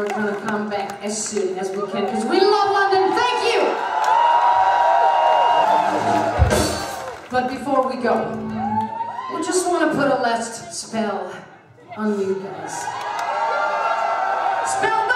We're gonna come back as soon as we can because we love London. Thank you. But before we go, we just want to put a last spell on you guys. Spell